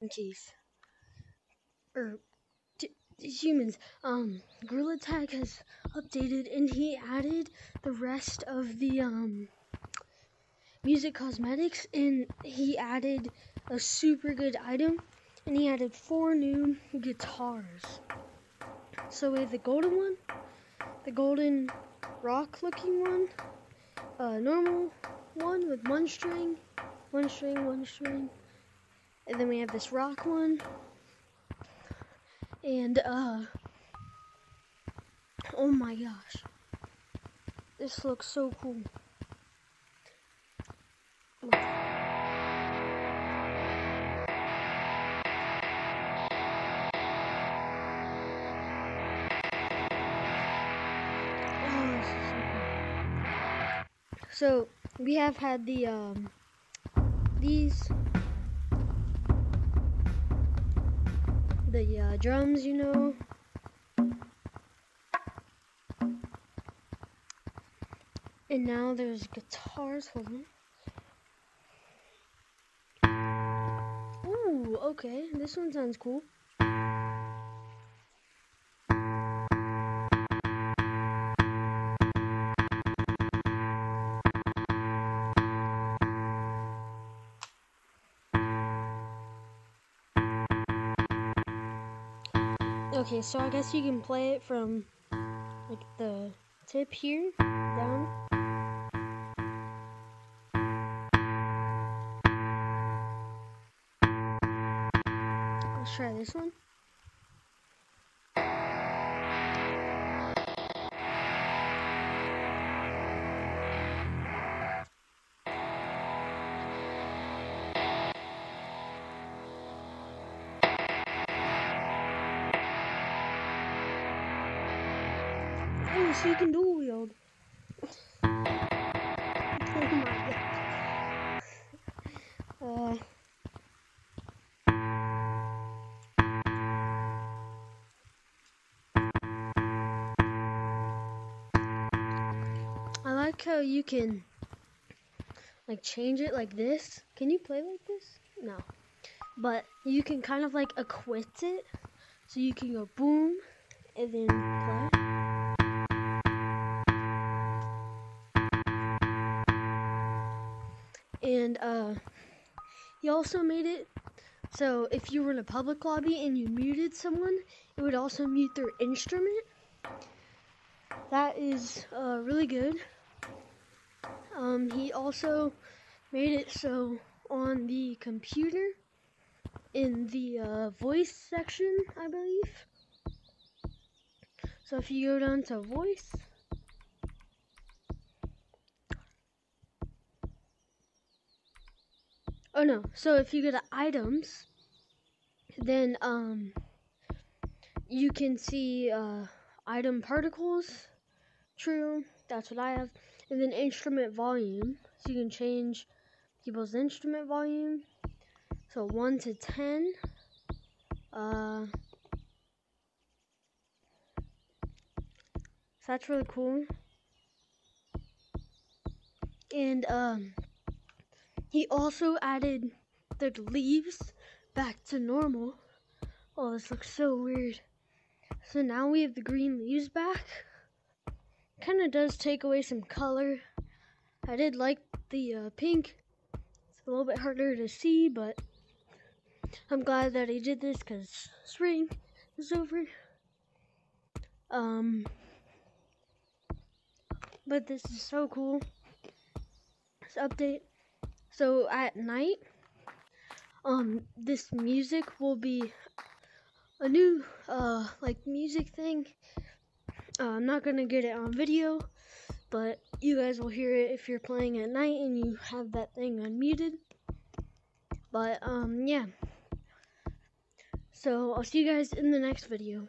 monkeys or t- humans. Um, Gorilla Tag has updated and he added the rest of the um music cosmetics and he added a super good item and he added four new guitars. So we have the golden one, the golden rock looking one, a normal one with one string, one string, one string, and then we have this rock one, and uh, oh my gosh, this looks so cool. So. So we have had the um these the uh, drums, you know. And now there's guitars. Hold on. Ooh, okay. This one sounds cool. Okay, so I guess you can play it from like the tip here down. Let's try this one. So you can dual wield. oh my god. Uh. I like how you can like change it like this. Can you play like this? No. But you can kind of like equip it so you can go boom and then play. He also made it so if you were in a public lobby and you muted someone, it would also mute their instrument. That is uh, really good. Um, he also made it so on the computer, in the uh, voice section, I believe. So if you go down to voice, Oh no. So if you go to items, then um you can see uh item particles. True. That's what I have. And then instrument volume. So you can change people's instrument volume. So 1 to 10. Uh so that's really cool. And um he also added the leaves back to normal. Oh, this looks so weird. So now we have the green leaves back. Kind of does take away some color. I did like the uh, pink. It's a little bit harder to see, but I'm glad that he did this because spring is over. Um, but this is so cool. This update. So at night, um, this music will be a new, uh, like music thing. Uh, I'm not gonna get it on video, but you guys will hear it if you're playing at night and you have that thing unmuted. But, um, yeah. So I'll see you guys in the next video.